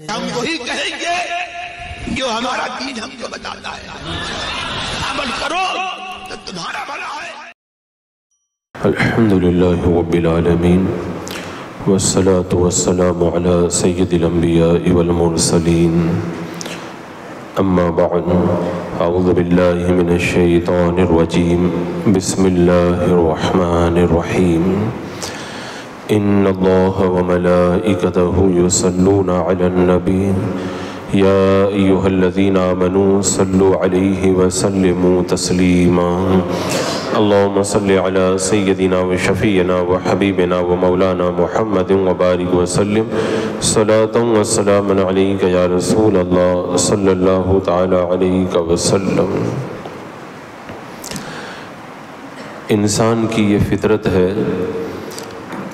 हम वही कहेंगे जो हमारा दीन हमको बताता है। अमल करो तो तुम्हारा भला है। अल्हम्दुलिल्लाह रब्बिल आलमीन, वस्सलातु वस्सलामु अला सय्यिदिल अंबिया'i वल मुरसलीन। अम्मा बअद अऊज़ु बिल्लाहि मिनश शैतानिर रजीम। बिस्मिल्लाहिर रहमानिर रहीम। या अय्युहल्लज़ीना आमनू सल्लु अलैहि व सल्लिमू तस्लीमा अल्लाहुम्म सल्लि अला सय्यदिना व शफीना व हबीबिना व मौलाना मुहम्मद व बारिक व सल्लिम सलातन व सलामन अलैका या रसूल अल्लाह सल्लल्लाहु तआला अलैहि व सल्लम इंसान की ये फितरत है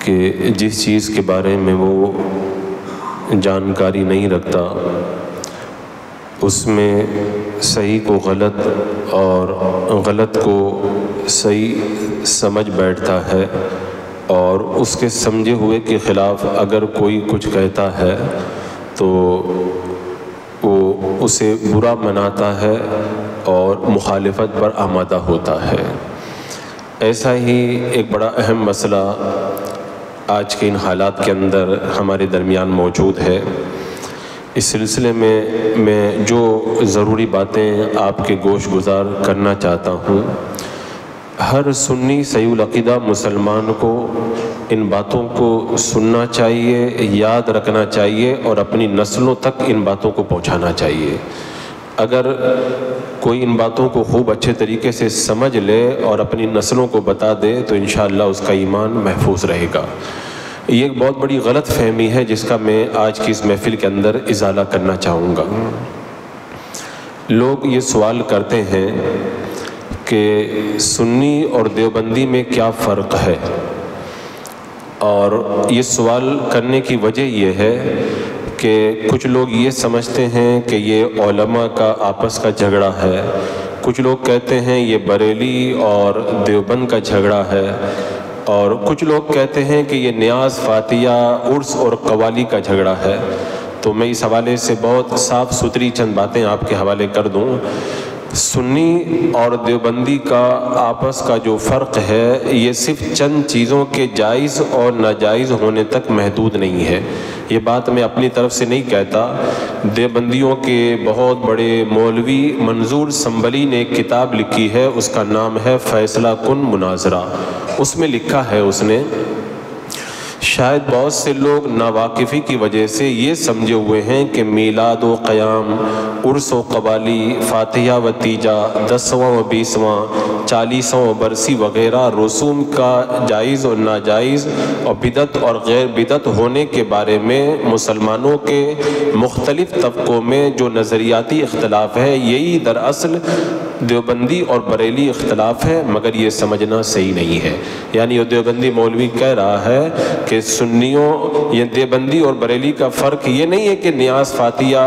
कि जिस चीज़ के बारे में वो जानकारी नहीं रखता, उसमें सही को गलत और गलत को सही समझ बैठता है और उसके समझे हुए के ख़िलाफ़ अगर कोई कुछ कहता है तो वो उसे बुरा मनाता है और मुखालफत पर आमादा होता है। ऐसा ही एक बड़ा अहम मसला आज के इन हालात के अंदर हमारे दरमियान मौजूद है। इस सिलसिले में मैं जो ज़रूरी बातें आपके गोश गुजार करना चाहता हूँ, हर सुन्नी सयूलक़ीदा मुसलमान को इन बातों को सुनना चाहिए, याद रखना चाहिए और अपनी नस्लों तक इन बातों को पहुँचाना चाहिए। अगर कोई इन बातों को खूब अच्छे तरीके से समझ ले और अपनी नस्लों को बता दे तो इन उसका ईमान महफूज रहेगा। ये एक बहुत बड़ी गलत फहमी है जिसका मैं आज की इस महफ़िल के अंदर इजाला करना चाहूँगा। लोग ये सवाल करते हैं कि सुन्नी और देवबंदी में क्या फ़र्क है? और ये सवाल करने की वजह ये है कि कुछ लोग ये समझते हैं कि ये ओलमा का आपस का झगड़ा है। कुछ लोग कहते हैं ये बरेली और देवबंद का झगड़ा है। और कुछ लोग कहते हैं कि ये न्याज, फातिया, उर्स और कवाली का झगड़ा है। तो मैं इस हवाले से बहुत साफ़ सुथरी चंद बातें आपके हवाले कर दूँ। सुन्नी और देवबंदी का आपस का जो फ़र्क है, ये सिर्फ़ चंद चीज़ों के जायज़ और नाजायज़ होने तक महदूद नहीं है। ये बात मैं अपनी तरफ़ से नहीं कहता। देवबंदियों के बहुत बड़े मौलवी मंजूर संबली ने किताब लिखी है, उसका नाम है फ़ैसला कन मुनाजरा। उसमें लिखा है उसने शायद बहुत से लोग नावाकिफ़ी की वजह से ये समझे हुए हैं कि मीलाद व क़याम, उर्स व कबाली, फ़ातिहा व तीजा, दसवां व बीसवां, चालीसवां बरसी वगैरह रसूम का जायज़ और नाजायज़ और बिदत और गैर बिदत होने के बारे में मुसलमानों के मुख्तलिफ़ तबक़ों में जो नज़रियाती इख्तलाफ है, यही दरअसल देवबंदी और बरेली इख्तलाफ है, मगर ये समझना सही नहीं है। यानी देवबंदी मौलवी कह रहा है कि सुन्नियों, ये देवबंदी और बरेली का फ़र्क ये नहीं है कि न्याज फातिया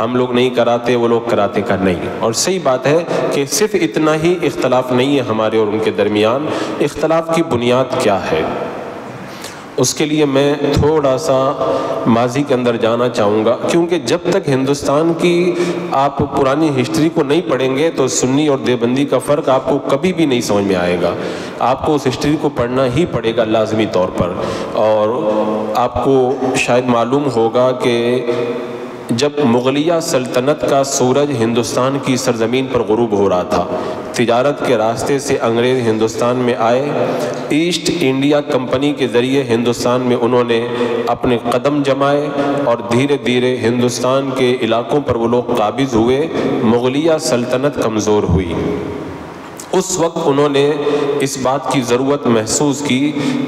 हम लोग नहीं कराते, वो लोग कराते का नहीं। और सही बात है कि सिर्फ़ इतना ही इख्तलाफ नहीं है हमारे और उनके दरमियान। इख्तलाफ की बुनियाद क्या है? उसके लिए मैं थोड़ा सा माजी के अंदर जाना चाहूँगा, क्योंकि जब तक हिंदुस्तान की आप पुरानी हिस्ट्री को नहीं पढ़ेंगे तो सुन्नी और देवबंदी का फ़र्क आपको कभी भी नहीं समझ में आएगा। आपको उस हिस्ट्री को पढ़ना ही पड़ेगा लाजमी तौर पर। और आपको शायद मालूम होगा कि जब मुगलिया सल्तनत का सूरज हिंदुस्तान की सरजमीन पर गुरूब हो रहा था, तिजारत के रास्ते से अंग्रेज़ हिंदुस्तान में आए, ईस्ट इंडिया कंपनी के ज़रिए हिंदुस्तान में उन्होंने अपने कदम जमाए और धीरे धीरे हिंदुस्तान के इलाकों पर वो लोग काबिज हुए, मुगलिया सल्तनत कमज़ोर हुई। उस वक्त उन्होंने इस बात की ज़रूरत महसूस की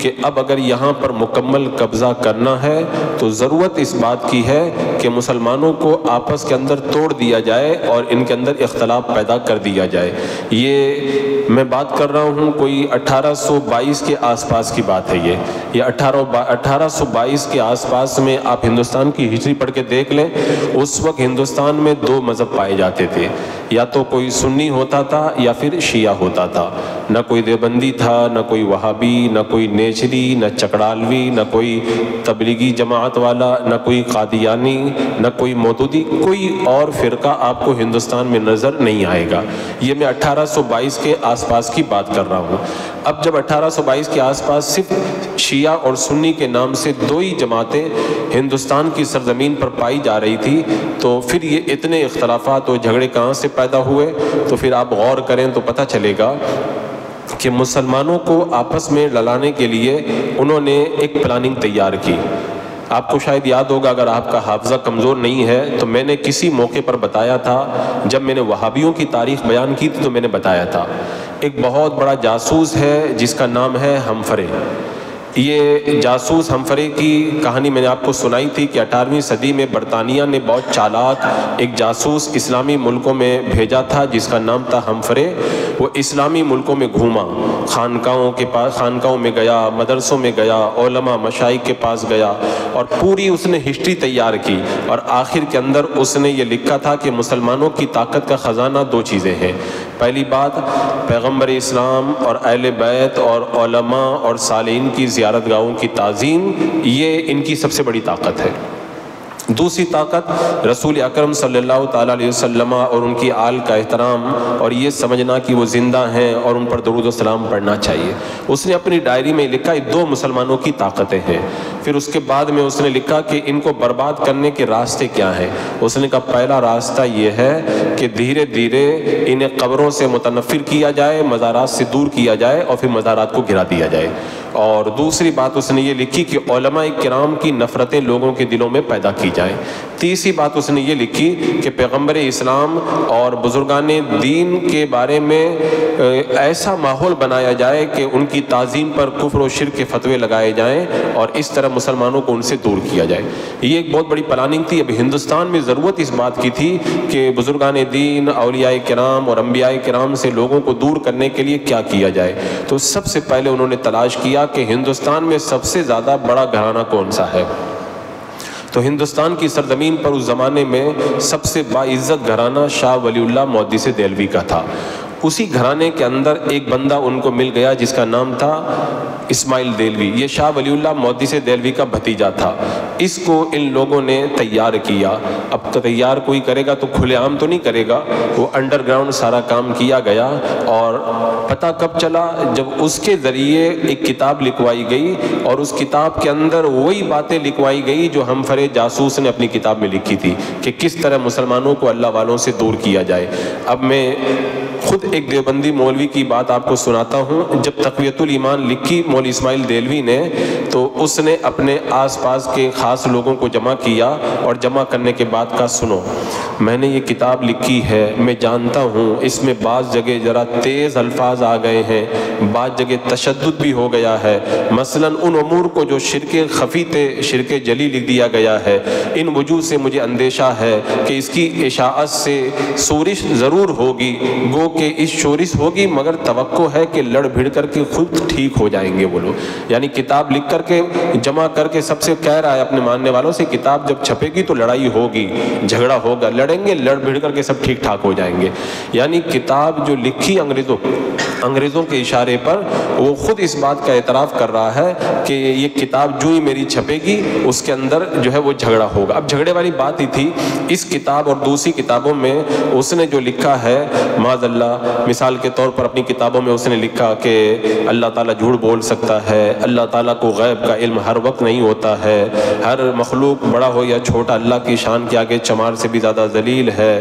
कि अब अगर यहाँ पर मुकम्मल कब्ज़ा करना है तो ज़रूरत इस बात की है कि मुसलमानों को आपस के अंदर तोड़ दिया जाए और इनके अंदर इख्तलाफ पैदा कर दिया जाए। ये मैं बात कर रहा हूँ, कोई 1822 के आसपास की बात है ये। ये 18 1822 के आसपास में आप हिंदुस्तान की हिस्ट्री पढ़ के देख लें, उस वक्त हिंदुस्तान में दो मज़हब पाए जाते थे। या तो कोई सुन्नी होता था या फिर शिया होता था। न कोई देवबंदी था, न कोई वहाबी, न कोई नेचरी न चकड़ालवी, न कोई तबलीगी जमात वाला, न कोई कादियानी, न कोई मौदूदी, कोई और फ़िरका आपको हिंदुस्तान में नज़र नहीं आएगा। ये मैं 1822 के आसपास की बात कर रहा हूँ। अब जब 1822 के आसपास सिर्फ़ शिया और सुन्नी के नाम से दो ही जमातें हिंदुस्तान की सरजमीन पर पाई जा रही थी तो फिर ये इतने इख्तलाफात और झगड़े कहाँ से पैदा हुए? तो फिर आप गौर करें तो पता चलेगा कि मुसलमानों को आपस में लड़ाने के लिए उन्होंने एक प्लानिंग तैयार की। आपको शायद याद होगा, अगर आपका हाफजा कमज़ोर नहीं है तो मैंने किसी मौके पर बताया था। जब मैंने वहाबियों की तारीख बयान की थी तो मैंने बताया था। एक बहुत बड़ा जासूस है, जिसका नाम है हमफरे। ये जासूस हमफरे की कहानी मैंने आपको सुनाई थी कि अठारहवीं सदी में बरतानिया ने बहुत चालाक एक जासूस इस्लामी मुल्कों में भेजा था, जिसका नाम था हमफरे। वो इस्लामी मुल्कों में घूमा। खानकाओं के पास खानकाओं में गया, मदरसों में गया ओलमा मशाई के पास गया और पूरी उसने हिस्ट्री तैयार की और आखिर के अंदर उसने ये लिखा था कि मुसलमानों की ताकत का ख़जाना दो चीज़ें हैं। पहली बात पैगंबर इस्लाम और अहल बैत और और सालीन की ज़्यारत गाहों की तज़ीम, ये इनकी सबसे बड़ी ताकत है। दूसरी ताकत, रसूल अकरम सल्लल्लाहु अलैहि वसल्लम और उनकी आल का एहतराम और ये समझना कि वो ज़िंदा हैं और उन पर दरूद सलाम पढ़ना चाहिए। उसने अपनी डायरी में लिखा दो मुसलमानों की ताकतें हैं। फिर उसके बाद में उसने लिखा कि इनको बर्बाद करने के रास्ते क्या हैं? उसने कहा, पहला रास्ता ये है कि धीरे धीरे इन्हें कब्रों से मुतनफ़िर किया जाए, मज़ारात से दूर किया जाए और फिर मज़ारात को गिरा दिया जाए। और दूसरी बात उसने ये लिखी कि कराम की नफ़रतें लोगों के दिलों में पैदा की जाए। तीसरी बात उसने ये लिखी कि पैगंबर इस्लाम और बुज़ुर्गान दीन के बारे में ऐसा माहौल बनाया जाए कि उनकी तज़ीम पर कुफर व शिर के फतवे लगाए जाएँ और इस तरह मुसलमानों को उनसे दूर किया जाए। ये एक बहुत बड़ी प्लानिंग थी। अब हिंदुस्तान में ज़रूरत इस बात की थी कि बुज़ुर्गान दीन अलिया कराम और अम्बिया कराम से लोगों को दूर करने के लिए क्या किया जाए। तो सबसे पहले उन्होंने तलाश किया कि हिंदुस्तान में सबसे ज़्यादा बड़ा घराना कौन सा है? तो हिंदुस्तान की सरजमीन पर उस ज़माने में सबसे बाइज़्ज़त घराना शाह वलीउल्लाह मोदी से देलवी का था। उसी घराने के अंदर एक बंदा उनको मिल गया जिसका नाम था इस्माइल देलवी। ये शाह वलीउल्लाह मोदी से देलवी का भतीजा था। इसको इन लोगों ने तैयार किया। अब तो तैयार कोई करेगा तो खुलेआम तो नहीं करेगा। वो अंडरग्राउंड सारा काम किया गया और पता कब चला? जब उसके ज़रिए एक किताब लिखवाई गई और उस किताब के अंदर वही बातें लिखवाई गई जो हम फरे जासूस ने अपनी किताब में लिखी थी कि किस तरह मुसलमानों को अल्लाह वालों से दूर किया जाए। अब मैं खुद एक देवबंदी मौलवी की बात आपको सुनाता हूँ। जब तकवीतुल ईमान लिखी मौल इस्माइल देलवी ने तो उसने अपने आसपास के ख़ास लोगों को जमा किया और जमा करने के बाद का सुनो, मैंने ये किताब लिखी है, मैं जानता हूँ, इसमें बाज़ जगह ज़रा तेज़ अल्फाज आ गए हैं, बाज़ जगह तशद भी हो गया है। मसलन उन अमूर को जो शिरक खफी थे शिरक जली लिख दिया गया है। इन वजूद से मुझे अंदेशा है कि इसकी इशाअत से सोरिश ज़रूर होगी, गो के इस शोरिश होगी, मगर तवक्को है कि लड़ भिड़ करके खुद ठीक हो जाएँगे वो लोग। यानी किताब लिख करके, जमा करके सबसे कह रहा है अपने मानने वालों से, किताब जब छपेगी तो लड़ाई होगी, झगड़ा होगा, लड़ेंगे, लड़ भिड़ करके सब ठीक ठाक हो जाएँगे। यानी किताब जो लिखी अंग्रेज़ों अंग्रेज़ों के इशारे पर, वो खुद इस बात का एतराफ़ कर रहा है कि ये किताब जो ही मेरी छपेगी, उसके अंदर जो है वो झगड़ा होगा। अब झगड़े वाली बात ही थी, इस किताब और दूसरी किताबों में उसने जो लिखा है माजल्ला मिसाल के तौर पर अपनी किताबों में उसने लिखा कि अल्लाह ताला झूठ बोल सकता है, अल्लाह ताला को गैब का इल्म हर वक्त नहीं होता है। हर मखलूक बड़ा हो या छोटा, अल्लाह की शान के आगे चमार से भी ज़्यादा जलील है।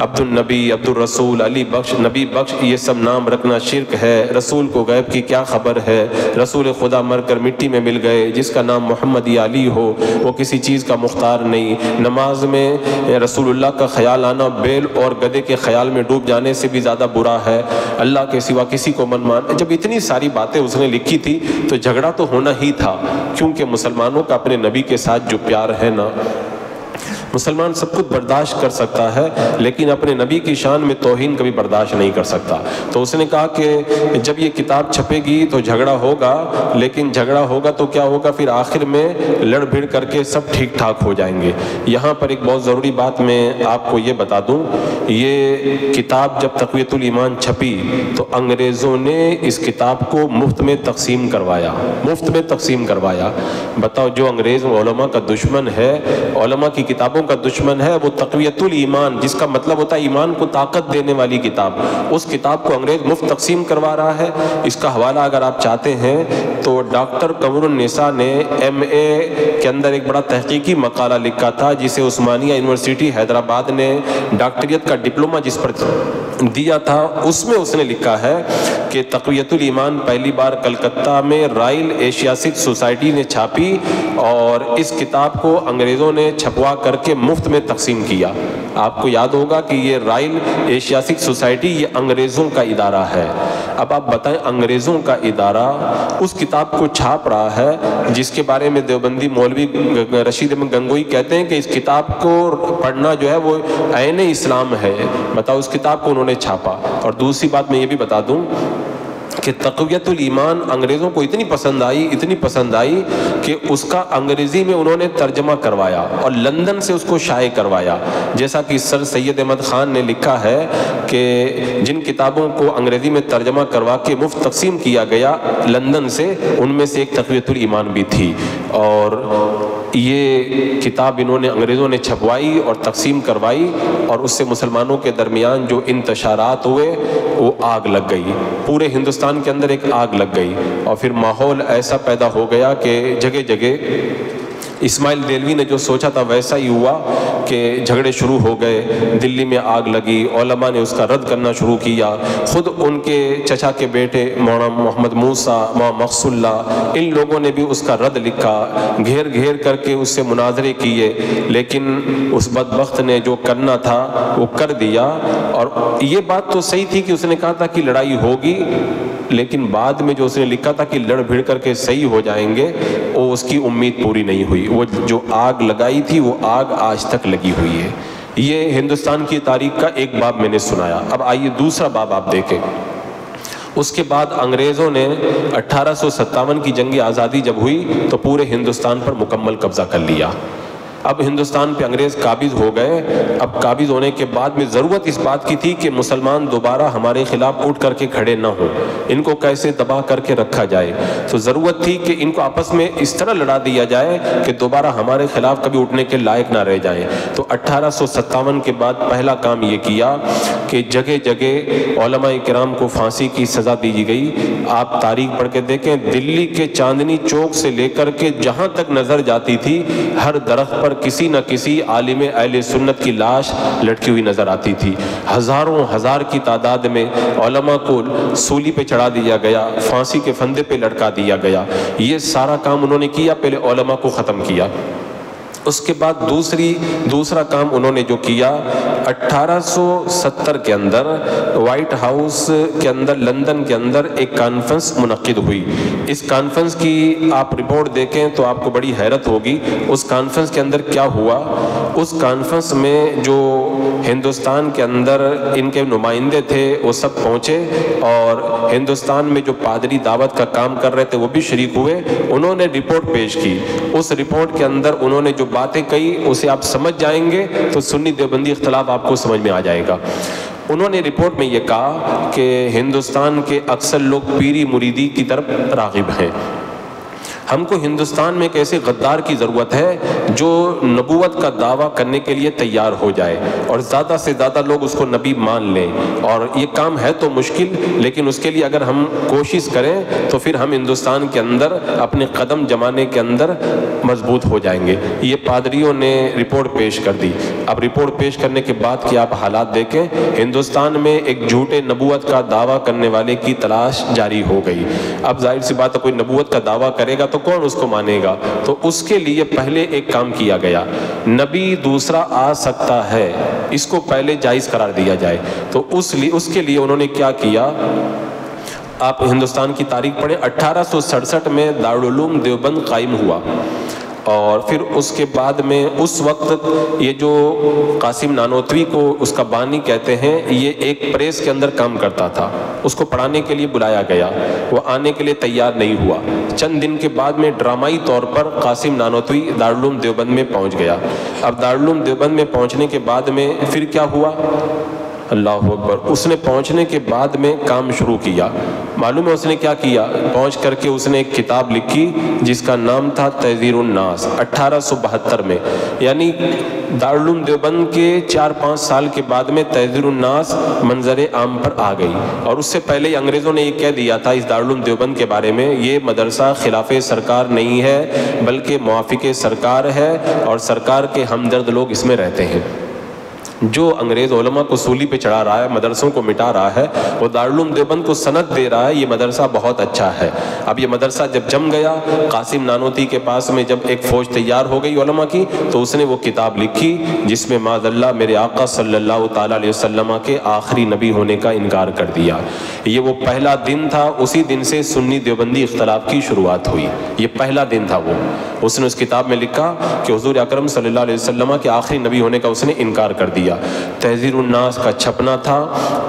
अब्दुलनबी अब्दुलरसूल अली बख्श, नबी बख्श, ये सब नाम रखना शिरक है। रसूल को गैब की क्या खबर है? रसूल खुदा मर कर मिट्टी में मिल गए, जिसका नाम मोहम्मद अली हो, वो किसी चीज़ का मुख्तार नहीं। नमाज़ में रसूलुल्लाह का ख्याल आना, बेल और गदे के ख्याल में डूब जाने से भी ज़्यादा बुरा है, अल्लाह के सिवा किसी को मन मान जब इतनी सारी बातें उसने लिखी थी तो झगड़ा तो होना ही था, क्योंकि मुसलमानों का अपने नबी के साथ जो प्यार है ना मुसलमान सब कुछ बर्दाश्त कर सकता है, लेकिन अपने नबी की शान में तोहिन कभी बर्दाश्त नहीं कर सकता। तो उसने कहा कि जब ये किताब छपेगी तो झगड़ा होगा, लेकिन झगड़ा होगा तो क्या होगा? फिर आखिर में लड़ भिड़ करके सब ठीक ठाक हो जाएँगे। यहाँ पर एक बहुत ज़रूरी बात मैं आपको ये बता दूँ, ये किताब जब तकवीतुल ईमान छपी तो अंग्रेज़ों ने इस किताब को मुफ़्त में तकसीम करवाया। मुफ़्त में तकसीम करवाया। बताओ, जो अंग्रेज़ का दुश्मन है की किताबों किताबों का दुश्मन है, वो तकवीतुल ईमान, जिसका मतलब होता है ईमान को ताकत देने वाली किताब। उस किताब को अंग्रेज़ मुफ़्त तकसीम करवा रहा है। इसका हवाला अगर आप चाहते हैं तो डॉक्टर कमरुन्निसा ने एम ए के अंदर एक बड़ा तहकीकी मकाला लिखा था, जिसे उस्मानिया यूनिवर्सिटी, हैदराबाद ने डॉक्टरियत का डिप्लोमा जिस पर दिया था, उसमें उसने लिखा है कि तकवीतुल ईमान पहली बार कलकत्ता में रॉयल एशियासिक सोसाइटी ने छापी और इस किताब को अंग्रेज़ों ने छपवा करके मुफ़्त में तकसीम किया। आपको याद होगा कि ये रॉयल एशियासिक सोसाइटी, ये अंग्रेज़ों का इदारा है। अब आप बताएँ, अंग्रेज़ों का इदारा उस किताब को छाप रहा है, जिसके बारे में देवबंदी मौलवी रशीद गंगोई कहते हैं कि इस किताब को पढ़ना जो है वो आन इस्लाम है। बताओ, उस किताब को उन्होंने छापा। और दूसरी बात मैं ये भी बता दूँ कि तकवियतुल ईमान अंग्रेज़ों को इतनी पसंद आई, इतनी पसंद आई कि उसका अंग्रेज़ी में उन्होंने तर्जमा करवाया और लंदन से उसको शाये करवाया। जैसा कि सर सैयद अहमद ख़ान ने लिखा है कि जिन किताबों को अंग्रेज़ी में तर्जमा करवा के मुफ़्त तकसीम किया गया लंदन से, उनमें से एक तकवियतुल ईमान भी थी। और ये किताब इन्होंने अंग्रेज़ों ने छपवाई और तकसीम करवाई और उससे मुसलमानों के दरमियान जो इंतशारात हुए, वो आग लग गई। पूरे हिंदुस्तान के अंदर एक आग लग गई और फिर माहौल ऐसा पैदा हो गया कि जगह जगह इस्माइल देलवी ने जो सोचा था वैसा ही हुआ कि झगड़े शुरू हो गए, दिल्ली में आग लगी, ओलमा ने उसका रद्द करना शुरू किया। खुद उनके चचा के बेटे मौना मोहम्मद मूसा मौ मकसुल्ला इन लोगों ने भी उसका रद्द लिखा। घेर घेर करके उससे मुनाजरे किए, लेकिन उस बदबख्त ने जो करना था, वो कर दिया। और ये बात तो सही थी कि उसने कहा था कि लड़ाई होगी, लेकिन बाद में जो उसने लिखा था कि लड़ भिड़ करके सही हो जाएँगे, वो उसकी उम्मीद पूरी नहीं हुई। वो जो आग लगाई थी, वो आग आज तक लगी हुई है। ये हिंदुस्तान की तारीख का एक बाब मैंने सुनाया। अब आइए दूसरा बाब आप देखें। उसके बाद अंग्रेज़ों ने अट्ठारह की जंग आज़ादी जब हुई तो पूरे हिंदुस्तान पर मुकम्मल कब्जा कर लिया। अब हिंदुस्तान पे अंग्रेज़ काबिज हो गए। अब काबिज होने के बाद में ज़रूरत इस बात की थी कि मुसलमान दोबारा हमारे ख़िलाफ़ उठ करके खड़े ना हो। इनको कैसे दबा करके रखा जाए? तो ज़रूरत थी कि इनको आपस में इस तरह लड़ा दिया जाए कि दोबारा हमारे ख़िलाफ़ कभी उठने के लायक ना रह जाए। तो अट्ठारह के बाद पहला काम ये किया कि जगह जगह कराम को फांसी की सज़ा दी गई। आप तारीख पढ़ के देखें, दिल्ली के चांदनी चौक से लेकर के जहाँ तक नज़र जाती थी, हर दरख्त पर पर किसी न किसी आलिम अहल सुन्नत की लाश लटकी हुई नज़र आती थी। हज़ारों, हज़ार की तादाद में ओलमा को सूली पे चढ़ा दिया गया, फांसी के फंदे पे लटका दिया गया। ये सारा काम उन्होंने किया, पहले ओलमा को ख़त्म किया। उसके बाद दूसरी, दूसरा काम उन्होंने जो किया 1870 के अंदर वाइट हाउस के अंदर लंदन के अंदर एक कॉन्फ्रेंस मुनद हुई। इस कॉन्फ्रेंस की आप रिपोर्ट देखें तो आपको बड़ी हैरत होगी, उस कॉन्फ्रेंस के अंदर क्या हुआ? उस कॉन्फ्रेंस में जो हिंदुस्तान के अंदर इनके नुमाइंदे थे, वो सब पहुँचे और हिंदुस्तान में जो पादरी दावत का काम कर रहे थे, वो भी शरीक हुए। उन्होंने रिपोर्ट पेश की। उस रिपोर्ट के अंदर उन्होंने जो बातें कही, उसे आप समझ जाएँगे तो सुन्नी देवबंदी इख्तलाफ आपको समझ में आ जाएगा। उन्होंने रिपोर्ट में यह कहा कि हिंदुस्तान के अक्सर लोग पीरी मुरीदी की तरफ़ रागिब हैं। हमको हिंदुस्तान में एक ऐसे गद्दार की ज़रूरत है जो नबूवत का दावा करने के लिए तैयार हो जाए और ज़्यादा से ज़्यादा लोग उसको नबी मान लें। और ये काम है तो मुश्किल, लेकिन उसके लिए अगर हम कोशिश करें तो फिर हम हिंदुस्तान के अंदर, अपने कदम जमाने के अंदर मज़बूत हो जाएँगे। ये पादरियों ने रिपोर्ट पेश कर दी। अब रिपोर्ट पेश करने के बाद कि आप हालात देखें, हिंदुस्तान में एक झूठे नबूत का दावा करने वाले की तलाश जारी हो गई। अब ज़ाहिर सी बात है, कोई नबूत का दावा करेगा तो कौन उसको मानेगा? तो उसके लिए पहले एक काम किया गया। नबी दूसरा आ सकता है, इसको पहले जायज़ करार दिया जाए। तो उस लिए उसके लिए उन्होंने क्या किया? आप हिंदुस्तान की तारीख पढ़े अट्ठारह में दारुलूम देवबंद कायम हुआ। और फिर उसके बाद में उस वक्त ये जो कासिम नानोतवी को उसका बानी कहते हैं, ये एक प्रेस के अंदर काम करता था। उसको पढ़ाने के लिए बुलाया गया। वो आने के लिए तैयार नहीं हुआ। चंद दिन के बाद में ड्रामाई तौर पर कासिम नानोतवी दारुलूम देवबंद में पहुँच गया। अब दारुलूम देवबंद में पहुँचने के बाद में फिर क्या हुआ? अल्लाह अकबर। उसने पहुँचने के बाद में काम शुरू किया। मालूम है उसने क्या किया? पहुँच करके उसने एक किताब लिखी, जिसका नाम था तहजीरनास अट्ठारह में। यानी दारुल देवबंद के चार पाँच साल के बाद में तहजीरनास मंजर आम पर आ गई। और उससे पहले अंग्रेज़ों ने ये कह दिया था इस दारुल देवबंद के बारे में, ये मदरसा खिलाफ सरकार नहीं है, बल्कि मुआफ़ सरकार है, और सरकार के हमदर्द लोग इसमें रहते हैं। जो अंग्रेज़ ओलमा को सूली पे चढ़ा रहा है, मदरसों को मिटा रहा है, वो दारुल देवबंद को सनत दे रहा है, ये मदरसा बहुत अच्छा है। अब ये मदरसा जब जम गया, कासिम नानोती के पास में जब एक फ़ौज तैयार हो गई ओलमा की तो उसने वो किताब लिखी, जिसमें माजल्ला मेरे आका अलैहि वसल्लम के आखिरी नबी होने का इनकार कर दिया। ये वो पहला दिन था, उसी दिन से सुन्नी देवबंदी इख्तलाफ की शुरुआत हुई। ये पहला दिन था वो। उसने उस किताब में लिखा कि हजूर अक्रम अलैहि वसल्लम के आखिरी नबी होने का उसने इनकार कर दिया। तहजीरनास का छपना था,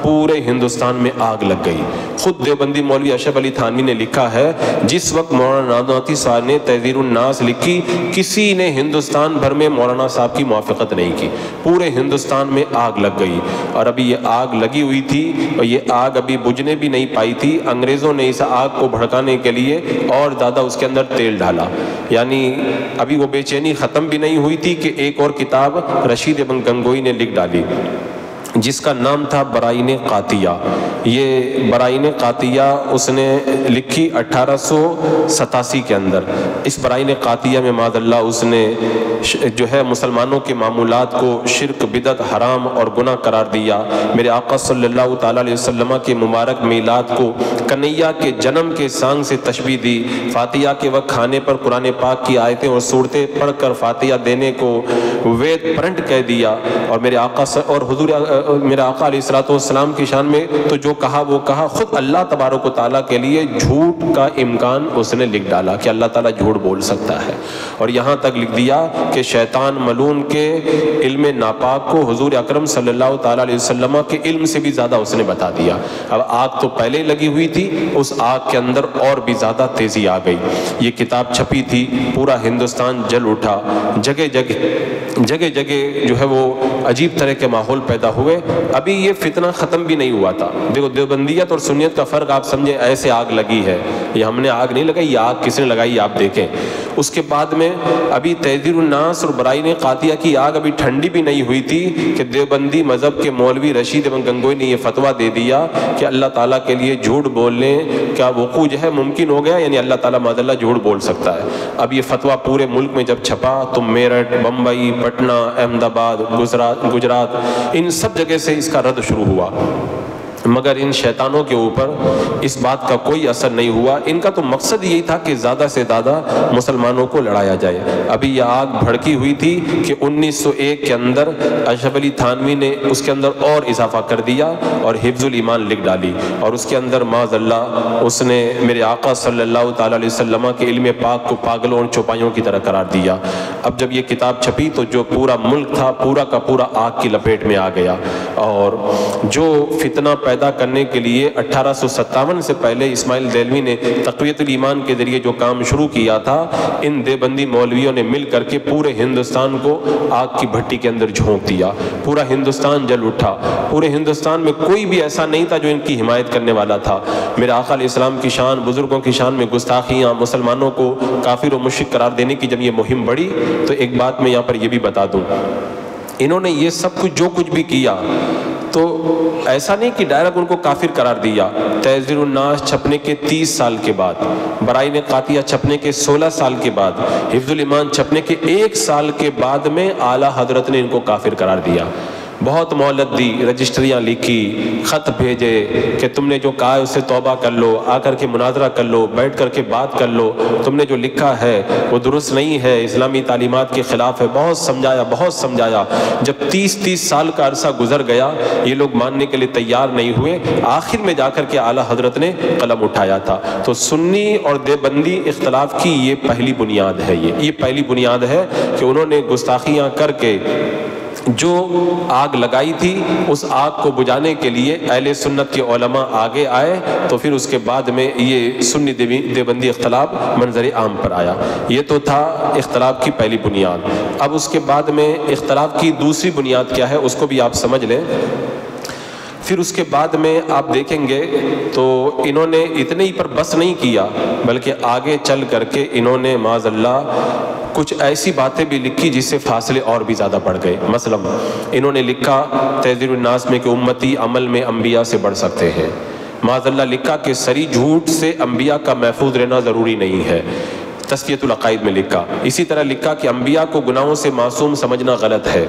पूरे हिंदुस्तान में आग लग गई। खुद देवबंदी मौलवी अशफ अली थानवी ने लिखा है, जिस वक्त मौलाना नादौती साहब ने तहजीरनास लिखी, किसी ने हिंदुस्तान भर में मौलाना साहब की मुआफ़त नहीं की। पूरे हिंदुस्तान में आग लग गई। और अभी ये आग लगी हुई थी, और ये आग अभी बुझने भी नहीं पाई थी। अंग्रेज़ों ने इस आग को भड़काने के लिए और ज़्यादा उसके अंदर तेल डाला। यानी अभी वो बेचैनी ख़त्म भी नहीं हुई थी कि एक और किताब रशीद एवं गंगोई ने लिख डाली जिसका नाम था बराइन कातिया। ये बराइन कातिया उसने लिखी अठारह के अंदर। इस बराइन कातिया में मादल्ला उसने जो है मुसलमानों के मामूलात को शिरक, बिदत, हराम और गुना करार दिया। मेरे आका सल्लल्लाहु अलैहि वसल्लम के मुबारक मीलाद को कन्हैया के जन्म के सांग से तशबी दी। फातिया के वक्त खाने पर कुरान पाक की आयतें और सूरतें पढ़कर फातिया देने को वेद प्रिंट कह दिया। और मेरे आका और हजूर मेरा आका सलाम की शान में तो जो कहा, वो कहा, खुद अल्लाह तबारक ताला के लिए झूठ का इम्कान उसने लिख डाला कि अल्लाह ताला झूठ बोल सकता है। और यहाँ तक लिख दिया कि शैतान मलून के इल्म नापाक को हजूर अक्रम अलैहि के इल्म से भी ज़्यादा उसने बता दिया। अब आग तो पहले लगी हुई थी, उस आग के अंदर और भी ज़्यादा तेज़ी आ गई। ये किताब छपी थी, पूरा हिंदुस्तान जल उठा। जगह जगह जगह जगह जो है वो अजीब तरह के माहौल पैदा हुए। अभी ये फितना ख़त्म भी नहीं हुआ था। देखो, देवबंदियत और सुनियत का फ़र्क आप समझे, ऐसे आग लगी है। ये हमने आग नहीं लगाई, ये आग किसने लगाई, आप देखें। उसके बाद में अभी तहजीरनास और बराई ने कातिया की आग अभी ठंडी भी नहीं हुई थी कि देवबंदी मज़हब के मौलवी रशीद एवं गंगोई ने यह फतवा दे दिया कि अल्लाह ताला के लिए झूठ बोलने का वकू जो है मुमकिन हो गया, यानी अल्लाह ताला माजल्ला झूठ बोल सकता है। अब ये फतवा पूरे मुल्क में जब छपा तो मेरठ बम्बई पटना, अहमदाबाद गुजरात गुजरात, इन सब जगह से इसका रद्द शुरू हुआ। मगर इन शैतानों के ऊपर इस बात का कोई असर नहीं हुआ। इनका तो मकसद यही था कि ज़्यादा से ज़्यादा मुसलमानों को लड़ाया जाए। अभी यह आग भड़की हुई थी कि 1901 के अंदर अशफ अली थानवी ने उसके अंदर और इजाफा कर दिया और हिफ्जुल ईमान लिख डाली और उसके अंदर माजल्ला उसने मेरे आका सल्लल्लाहु अलैहि वसल्लम के इल्म पाक को पागलों और चौपाइयों की तरह करार दिया। अब जब ये किताब छपी तो जो पूरा मुल्क था, पूरा का पूरा आग की लपेट में आ गया और जो फितना पैदा करने के लिए अट्ठारह से पहले इस्माइल देलवी ने तकवीत ईमान के ज़रिए जो काम शुरू किया था, इन देबंदी मौलवियों ने मिल करके पूरे हिंदुस्तान को आग की भट्टी के अंदर झोंक दिया। पूरा हिंदुस्तान जल उठा। पूरे हिंदुस्तान में कोई भी ऐसा नहीं था जो इनकी हिमायत करने वाला था। मेरे आका इस्लाम की शान, बुज़ुर्गों की शान में गुस्ताखियाँ, मुसलमानों को काफिर और मुशिक करार देने की जब ये मुहिम बढ़ी तो एक बात मैं यहाँ पर यह भी बता दूँ। इन्होंने ये सब कुछ, जो कुछ भी किया तो ऐसा नहीं कि डायरेक्ट उनको काफिर करार दिया। तहजीरनास छपने के 30 साल के बाद बराई ने कातिया छपने के 16 साल के बाद, हिफ्जुल ईमान छपने के एक साल के बाद में आला हज़रत ने इनको काफिर करार दिया। बहुत मोहलत दी, रजिस्ट्रियाँ लिखी, ख़त भेजे कि तुमने जो कहा उससे तौबा कर लो, आकर के मुनाजरा कर लो, बैठ कर के बात कर लो। तुमने जो लिखा है, वो दुरुस्त नहीं है, इस्लामी तालीमत के ख़िलाफ़ है। बहुत समझाया बहुत समझाया। जब तीस तीस साल का अरसा गुजर गया, ये लोग मानने के लिए तैयार नहीं हुए। आखिर में जाकर के आला हज़रत ने कलम उठाया था। तो सुन्नी और देबंदी इख्तलाफ की ये पहली बुनियाद है ये। ये पहली बुनियाद है कि उन्होंने गुस्ताखियाँ करके जो आग लगाई थी, उस आग को बुझाने के लिए अहले सुन्नत के ओलमा आगे आए तो फिर उसके बाद में ये सुन्नी देवी, देवबंदी इख्तलाफ मंजर आम पर आया। ये तो था इख्तलाफ की पहली बुनियाद। अब उसके बाद में इख्तलाफ की दूसरी बुनियाद क्या है, उसको भी आप समझ लें। फिर उसके बाद में आप देखेंगे तो इन्होंने इतने ही पर बस नहीं किया, बल्कि आगे चल करके इन्होंने माजल्ला कुछ ऐसी बातें भी लिखी जिससे फासले और भी ज़्यादा बढ़ गए। मसलन, इन्होंने लिखा तहजीरनास में कि उम्मती अमल में अम्बिया से बढ़ सकते हैं। माजल्ला लिखा कि सरी झूठ से अम्बिया का महफूज रहना ज़रूरी नहीं है। तस्कीतुलक़ाइद में लिखा। इसी तरह लिखा कि अम्बिया को गुनाहों से मासूम समझना गलत है।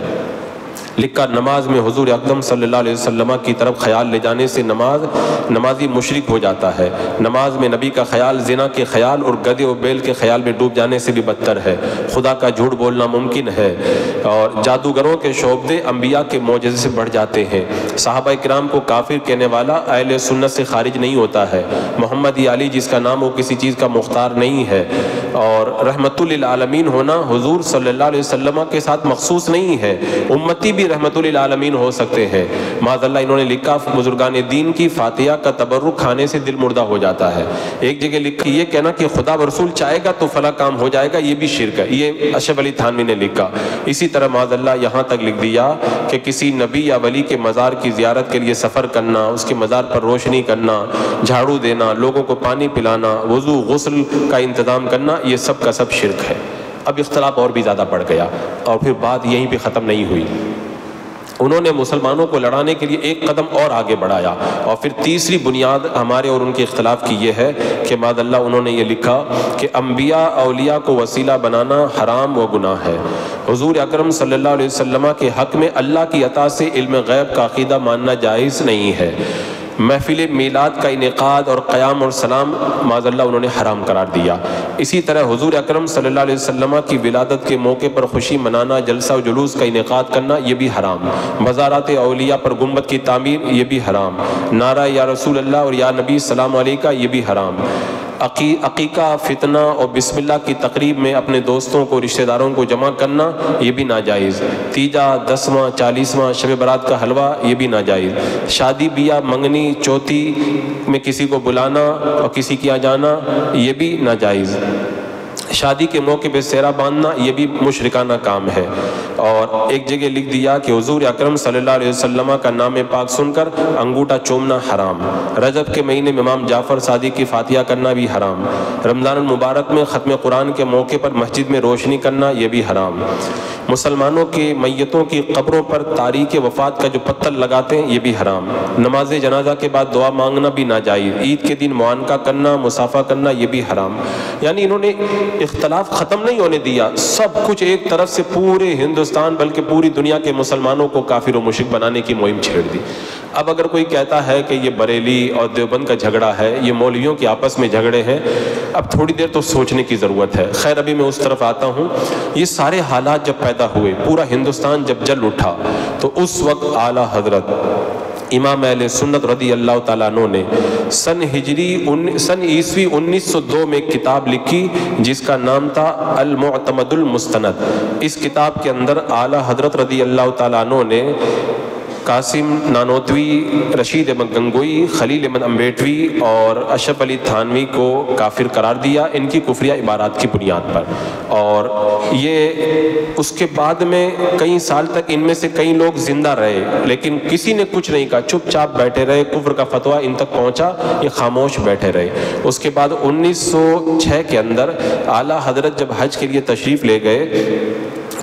लिखा नमाज़ में हुजूर अकदम सल्लल्लाहु अलैहि वसल्लम की तरफ़ ख्याल ले जाने से नमाज़, नमाजी मुशरक हो जाता है। नमाज़ में नबी का ख्याल, जिना के ख्याल और गदे व बैल के ख्याल में डूब जाने से भी बदतर है। खुदा का झूठ बोलना मुमकिन है और जादूगरों के शोबे अम्बिया के मोजे से बढ़ जाते हैं। साहबा कराम को काफिर कहने वाला अहल सुन्नत से खारिज नहीं होता है। मोहम्मद अली जिसका नाम वो किसी चीज़ का मुख्तार नहीं है और रहमतुल आलमीन होना हुजूर अलैहि वसल्लम के साथ मखसूस नहीं है। उम्मती भी भी रहमतुल आलमीन हो सकते हैं। माजल्ला इन्होंने लिखा, बुजुर्गान दीन की फातिया का तबर्रुक खाने से दिल मुर्दा हो जाता है। एक जगह लिखा, ये कहना कि खुदा रसूल चाहेगा तो फला काम हो जाएगा, ये भी शिरक है। ये अशफ अली थानवी ने लिखा। इसी तरह माजल्ला यहाँ तक लिख दिया कि किसी नबी या वली के मज़ार की जियारत के लिए सफ़र करना, उसके मज़ार पर रोशनी करना, झाड़ू देना, लोगों को पानी पिलाना, वज़ू, गसल का इंतज़ाम करना, ये सब का सब शिरक है। अब इख्तलाफ और भी ज़्यादा बढ़ गया और फिर बात यहीं पे ख़त्म नहीं हुई। उन्होंने मुसलमानों को लड़ाने के लिए एक कदम और आगे बढ़ाया। और फिर तीसरी बुनियाद हमारे और उनके इख्तलाफ की यह है कि मादल्ला उन्होंने ये लिखा कि अम्बिया अलिया को वसीला बनाना हराम व गुनाह है। हजूर अक्रम सल्ला वसलमा के हक़ में अल्लाह की अता से इल्म गैब का अकीदा मानना जायज़ नहीं है। महफिल मीलाद का इनका और क़याम और सलाम माजल्ला उन्होंने हराम करार दिया। इसी तरह हजूर अक्रम सल्ला की विलादत के मौके पर खुशी मनाना, जलसा जुलूस का इनका करना यह भी हराम। मज़ारात अलिया पर गुम्बत की तमीर यह भी हराम। नारा या रसूल अल्लाह और या नबी सलाम का यह भी हराम। अकी, अकीका फितना और बिस्मिल्लाह की तकरीब में अपने दोस्तों को रिश्तेदारों को जमा करना ये भी नाजायज़ तीजा दसवां चालीसवां शब बरात का हलवा ये भी नाजायज़ शादी बिया मंगनी चौथी में किसी को बुलाना और किसी के यहाँ जाना ये भी नाजायज़ शादी के मौके पे सेहरा बांधना ये भी मुशरकाना काम है। और एक जगह लिख दिया कि हजूर अक्रम सल्लल्लाहु का नाम पाक सुनकर अंगूठा चूमना हराम। रजब के महीने में इमाम जाफ़र सादी की फातिया करना भी हराम। रमज़ान मुबारक में ख़त्म कुरान के मौके पर मस्जिद में रोशनी करना यह भी हराम। मुसलमानों के मैतों की कब्रों पर तारीख वफ़ात का जो पत्थर लगाते हैं, ये भी हराम। नमाज़ जनाजा के बाद दुआ मांगना भी नाजायज़। ईद के दिन मुआनका करना, मुसाफा करना, ये भी हराम। यानी इन्होंने इख्तलाफ ख़त्म नहीं होने दिया। सब कुछ एक तरफ़ से पूरे हिंदुस्तान बल्कि पूरी दुनिया के मुसलमानों को काफिर मुशिक बनाने की मुहिम छेड़ दी। अब अगर कोई कहता है कि ये बरेली और देवबंद का झगड़ा है, ये मौलवियों के आपस में झगड़े हैं, अब थोड़ी देर तो सोचने की ज़रूरत है। खैर, अभी मैं उस तरफ़ आता हूँ। ये सारे हालात जब पैदा हुए, पूरा हिंदुस्तान जब जल उठा तो उस वक्त आला हज़रत इमाम अल सुन्नत रदी अल्लाह तु ने सन हिजरी सन ईस्वी 1902 में किताब लिखी, जिसका नाम था अलमतमदुलमस्तनद इस किताब के अंदर आला हज़रत रदी अल्लाह तु ने कासिम नानोतवी, रशीद अहमद गंगोई, खलील अहमद अम्बेटवी और अशफ अली थानवी को काफिर करार दिया इनकी कुफरिया इबारात की बुनियाद पर। और ये उसके बाद में कई साल तक इनमें से कई लोग ज़िंदा रहे, लेकिन किसी ने कुछ नहीं कहा। चुपचाप बैठे रहे, कुफर का फतवा इन तक पहुँचा, ये खामोश बैठे रहे। उसके बाद 1906 के अंदर आला हज़रत जब हज के लिए तशरीफ़ ले गए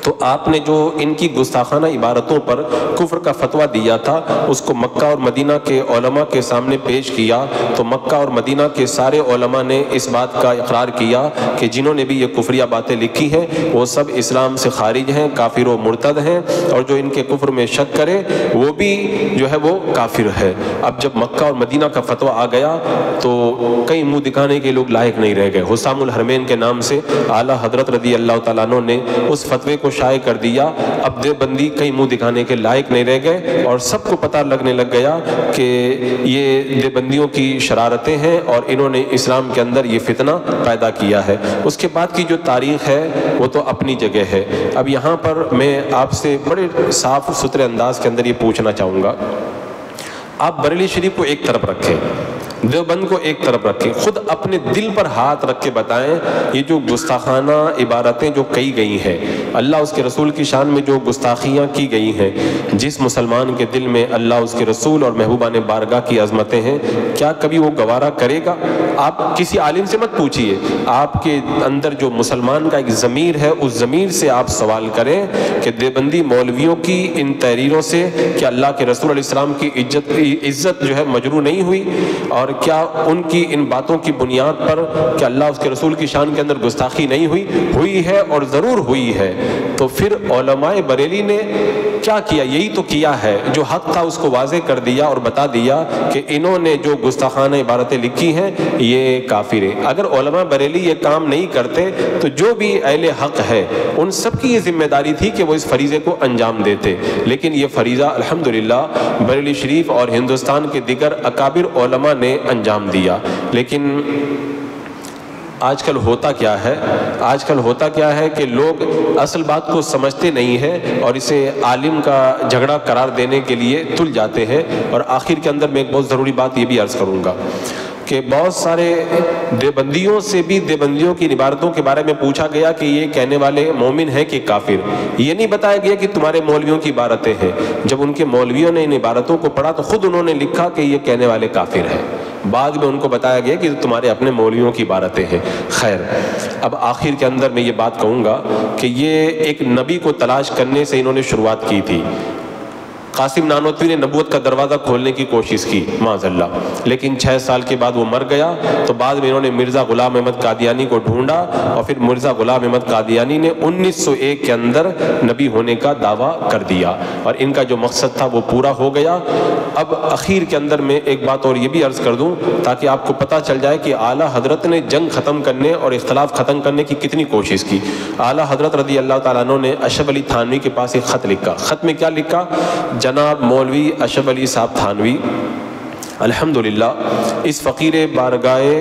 तो आपने जो इनकी गुस्ताखाना इबारतों पर कुफ्र का फतवा दिया था, उसको मक्का और मदीना के ओलमा के सामने पेश किया तो मक्का और मदीना के सारे ओलमा ने इस बात का इकरार किया कि जिन्होंने भी ये कुफरिया बातें लिखी हैं, वो सब इस्लाम से खारिज हैं, काफिर व मुर्तद हैं, और जो इनके कुफ्र में शक करे, वो भी जो है वो काफिर है। अब जब मक्का और मदीना का फतवा आ गया तो कई मुँह दिखाने के लोग लायक नहीं रह गए। हुसामुल हरमैन के नाम से आला हज़रत रदी अल्लाह तु ने उस फतवे को शाये कर दिया। अब देवबंदी कई मुँह दिखाने के लायक नहीं रह गए और सबको पता लगने लग गया कि ये देवबंदियों की शरारतें हैं और इन्होंने इस्लाम के अंदर ये फितना पैदा किया है। उसके बाद की जो तारीख है, वो तो अपनी जगह है। अब यहाँ पर मैं आपसे बड़े साफ़ सुथरे अंदाज के अंदर ये पूछना चाहूँगा। आप बरेली शरीफ को एक तरफ़ रखें। देवबंद को एक तरफ़ रखें। खुद अपने दिल पर हाथ रख के बताएँ, ये जो गुस्ताखाना इबारतें जो कही गई हैं, अल्लाह उसके रसूल की शान में जो गुस्ताखियाँ की गई हैं, जिस मुसलमान के दिल में अल्लाह उसके रसूल और महबूबा ने बारगाह की अजमतें हैं, क्या कभी वो गवारा करेगा? आप किसी आलिम से मत पूछिए। आपके अंदर जो मुसलमान का एक ज़मीर है, उस ज़मीर से आप सवाल करें कि देवबंदी मौलवियों की इन तहरीरों से क्या अल्लाह के रसूल इस्लाम की इज़्ज़त इज़्ज़त जो है मजरू नहीं हुई और और क्या उनकी इन बातों की बुनियाद पर क्या अल्लाह उसके रसूल की शान के अंदर गुस्ताखी नहीं हुई? हुई है और ज़रूर हुई है। तो फिर ओलमाए बरेली ने क्या किया? यही तो किया है। जो हक था उसको वाजे कर दिया और बता दिया कि इन्होंने जो गुस्ताखाना इबारतें लिखी हैं, ये काफिर है। अगर ओलमा बरेली ये काम नहीं करते तो जो भी अहल हक है, उन सब की ये ज़िम्मेदारी थी कि वो इस फरीज़े को अंजाम देते। लेकिन ये फरीज़ा, अल्हम्दुलिल्लाह, बरेली शरीफ और हिंदुस्तान के दिगर अकाबिर ओलमा ने अंजाम दिया। लेकिन आजकल होता क्या है? आजकल होता क्या है कि लोग असल बात को समझते नहीं हैं और इसे आलिम का झगड़ा करार देने के लिए तुल जाते हैं। और आखिर के अंदर मैं एक बहुत ज़रूरी बात ये भी अर्ज़ करूँगा कि बहुत सारे देबंदियों से भी देबंदियों की इबारतों के बारे में पूछा गया कि ये कहने वाले मोमिन है कि काफिर। ये नहीं बताया गया कि तुम्हारे मौलवियों की इबारतें हैं। जब उनके मौलवियों ने इन इबारतों को पढ़ा तो खुद उन्होंने लिखा कि ये कहने वाले काफिर हैं। बाद में उनको बताया गया कि तुम्हारे अपने मौलियों की इबारतें हैं। खैर, अब आखिर के अंदर मैं ये बात कहूँगा कि ये एक नबी को तलाश करने से इन्होंने शुरुआत की थी। कासिम नानोतवी ने नबूत का दरवाज़ा खोलने की कोशिश की, माजल्ला। लेकिन छः साल के बाद वो मर गया तो बाद में इन्होंने मिर्ज़ा गुलाम अहमद कादियानी को ढूंढा और फिर मिर्ज़ा गुलाम अहमद कादियानी ने 1901 के अंदर नबी होने का दावा कर दिया और इनका जो मकसद था वो पूरा हो गया। अब अखीर के अंदर में एक बात और ये भी अर्ज़ कर दूँ, ताकि आपको पता चल जाए कि आला हज़रत ने जंग ख़त्म करने और इख्तलाफ ख़त्म करने की कितनी कोशिश की। आला हज़रत रदी अल्लाह तु ने अशब अली थानवी के पास एक ख़त लिखा। ख़त में क्या लिखा? जनाब मौलवी अशब अली साहब थानवी अल्हम्दुलिल्लाह इस फ़कीर बारगाए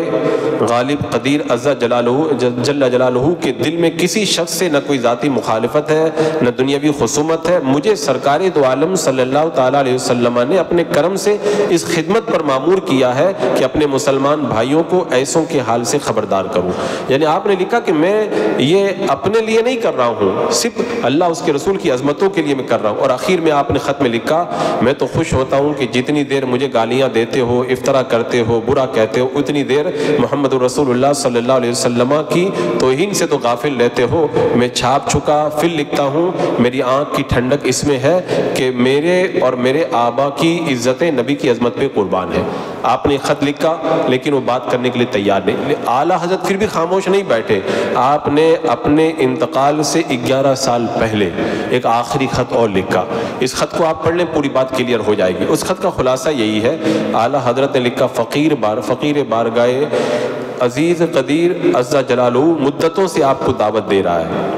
गालिब कदीर अज़ा जला जलालहू के दिल में किसी शख्स से न कोई ज़ाती मुखालफत है, न दुनियावी खसूमत है। मुझे सरकार दो आलम अलैहि वसल्लम ने अपने करम से इस खिदमत पर मामूर किया है कि अपने मुसलमान भाइयों को ऐसों के हाल से ख़बरदार करूँ। यानी आपने लिखा कि मैं ये अपने लिए नहीं कर रहा हूँ, सिर्फ़ अल्लाह उसके रसूल की अजमतों के लिए मैं कर रहा हूँ। और आखिर में आपने ख़त में लिखा, मैं तो खुश होता हूँ कि जितनी देर मुझे गालियाँ देते हो, इफ्तरा करते हो, बुरा कहते हो, उतनी देर मोहम्मद वसल्लम की तोहिन से तो गाफिल रहते हो। मैं छाप चुका फिर लिखता हूँ, मेरी आँख की ठंडक इसमें है कि मेरे और मेरे आबा की इज़्ज़त नबी की अजमत पे कुर्बान है। आपने ख़त लिखा, लेकिन वो बात करने के लिए तैयार नहीं। आला हज़रत फिर भी खामोश नहीं बैठे। आपने अपने इंतकाल से 11 साल पहले एक आखिरी ख़त और लिखा। इस ख़त को आप पढ़ लें, पूरी बात क्लियर हो जाएगी। उस ख़त का खुलासा यही है, आला हज़रत ने लिखा, फ़कीर बार फ़कीर बार गाए अज़ीज़ कदीर अज्जा जलालू मुद्दतों से आपको दावत दे रहा है।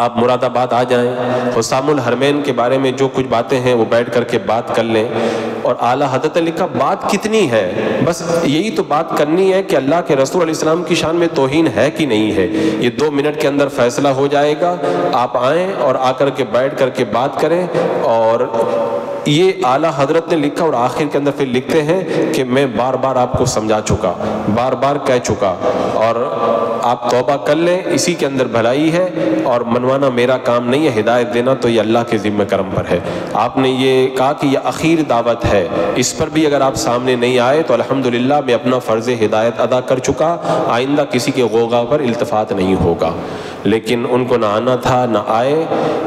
आप मुरादाबाद आ जाएँ हुसामुल हरमैन के बारे में जो कुछ बातें हैं, वो बैठ करके बात कर लें। और आला हज़रत ने लिखा बात कितनी है? बस यही तो बात करनी है कि अल्लाह के रसूल इस्लाम की शान में तोहीन है कि नहीं है। ये दो मिनट के अंदर फैसला हो जाएगा। आप आएँ और आकर के बैठ करके बात करें और ये आला हज़रत ने लिखा और आखिर के अंदर फिर लिखते हैं कि मैं बार बार आपको समझा चुका बार बार कह चुका। और आप तोबा कर लें, इसी के अंदर भलाई है और मनवाना मेरा काम नहीं है, हिदायत देना तो ये अल्लाह के ज़िम्मे करम पर है। आपने ये कहा कि यह अखीर दावत है। इस पर भी अगर आप सामने नहीं आए तो अल्हम्दुलिल्लाह मैं अपना फ़र्ज़ हिदायत अदा कर चुका। आइंदा किसी के गोगा पर इल्तफात नहीं होगा। लेकिन उनको ना आना था, ना आए।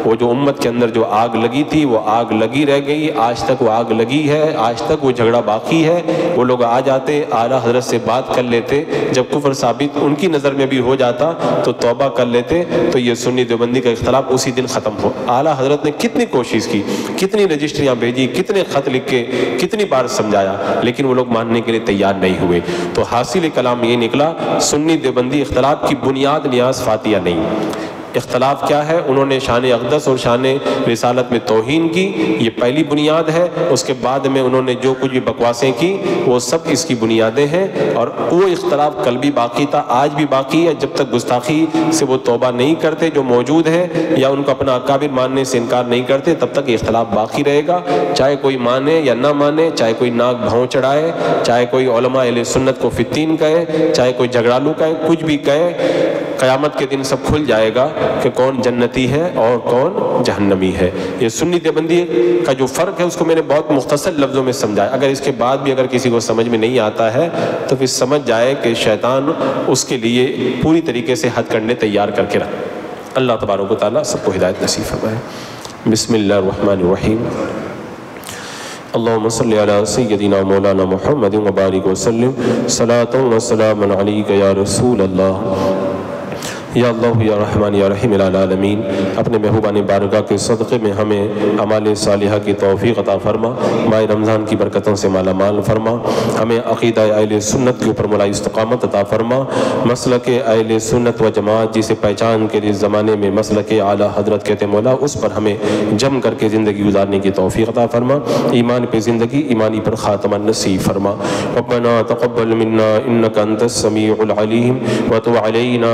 वो जो उम्मत के अंदर जो आग लगी थी, वो आग लगी रह गई। आज तक वो आग लगी है, आज तक वो झगड़ा बाकी है। वो लोग आ जाते, आला हज़रत से बात कर लेते। जब कुफर साबित उनकी नज़र में भी हो जाता तो तौबा कर लेते। तो ये सुन्नी देवबंदी का इख्तलाफ उसी दिन ख़त्म हो। आला हज़रत ने कितनी कोशिश की, कितनी रजिस्ट्रियाँ भेजी, कितने ख़त लिख के कितनी बार समझाया, लेकिन वो लोग मानने के लिए तैयार नहीं हुए। तो हासिल कलाम ये निकला, सुन्नी देवबंदी इख्तलाफ की बुनियाद न्याज फातिया नहीं। इख्तलाफ क्या है? उन्होंने शान अकदस और शान रिसालत में तोहन की, ये पहली बुनियाद है। उसके बाद में उन्होंने जो कुछ भी बकवासें की, वो सब इसकी बुनियादें हैं और वो इख्तलाफ कल भी बाकी था, आज भी बाकी है। जब तक गुस्ताखी से वो तोबा नहीं करते, जो मौजूद है, या उनको अपना अकाबिर मानने से इनकार नहीं करते, तब तक इख्तलाफ बाकी रहेगा। चाहे कोई माने या ना माने, चाहे कोई नाक भाव चढ़ाए, चाहे कोई सुन्नत को फितीन कहे, चाहे कोई झगड़ालू कहे, कुछ भी कहे क़यामत के दिन सब खुल जाएगा कि कौन जन्नती है और कौन जहन्नमी है। ये सुन्नी देबंदी का जो फ़र्क है, उसको मैंने बहुत मुख्तसर लफ्ज़ों में समझाया। अगर इसके बाद भी अगर किसी को समझ में नहीं आता है तो फिर समझ जाए कि शैतान उसके लिए पूरी तरीके से हद करने तैयार करके रख। अल्लाह तबारक ताली सबको हिदायत नसीब फरमाए। बिसमीम अल्लाम सैदिना मौलाना महमद वबारिक वसलम सलात वसलाम या रसूल अल्लाह या अल्लाह या रहमान या रहीमीन अपने महबूबान बारगाह के सदक़े में हमें अमाल सालिहा की तोफ़ी अता फ़रमा माह रमज़ान की बरकतों से माला माल फरमा, हमें अकीदा अल सुन्नत के ऊपर मुला इस्तकामत अता फ़रमा मसल के अल सुन्नत व जमात जिसे पहचान के इस ज़माने में मसल के आला हज़रत कहते मौला, उस पर हमें जम करके ज़िंदगी गुजारने की तोफ़ी अता फ़रमा, ईमान पर ज़िंदगी, ईमानी पर ख़ात्मा नसीब फरमा। रब्बना तक़ब्बल मिन्ना इन्नका अंतस्समीउल अलीम, व तुब अलैना